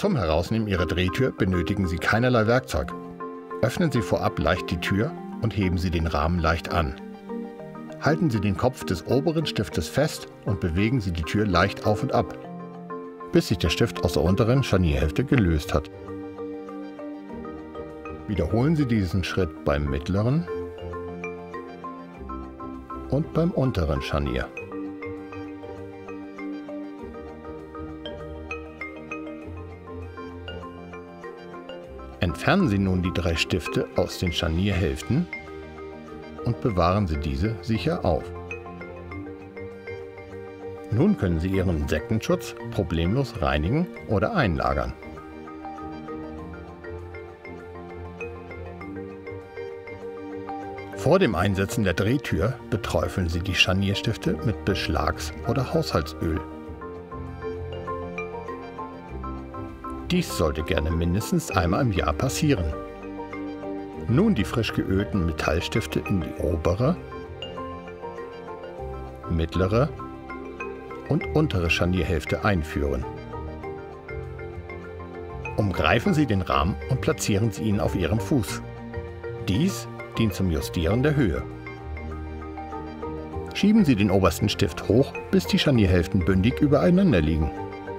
Zum Herausnehmen Ihrer Drehtür benötigen Sie keinerlei Werkzeug. Öffnen Sie vorab leicht die Tür und heben Sie den Rahmen leicht an. Halten Sie den Kopf des oberen Stiftes fest und bewegen Sie die Tür leicht auf und ab, bis sich der Stift aus der unteren Scharnierhälfte gelöst hat. Wiederholen Sie diesen Schritt beim mittleren und beim unteren Scharnier. Entfernen Sie nun die drei Stifte aus den Scharnierhälften und bewahren Sie diese sicher auf. Nun können Sie Ihren Insektenschutz problemlos reinigen oder einlagern. Vor dem Einsetzen der Drehtür beträufeln Sie die Scharnierstifte mit Beschlags- oder Haushaltsöl. Dies sollte gerne mindestens einmal im Jahr passieren. Nun die frisch geölten Metallstifte in die obere, mittlere und untere Scharnierhälfte einführen. Umgreifen Sie den Rahmen und platzieren Sie ihn auf Ihren Fuß. Dies dient zum Justieren der Höhe. Schieben Sie den obersten Stift hoch, bis die Scharnierhälften bündig übereinander liegen.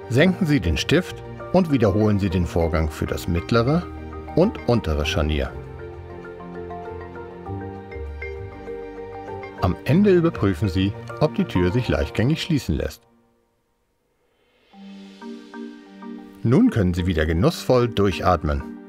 Senken Sie den Stift und wiederholen Sie den Vorgang für das mittlere und untere Scharnier. Am Ende überprüfen Sie, ob die Tür sich leichtgängig schließen lässt. Nun können Sie wieder genussvoll durchatmen.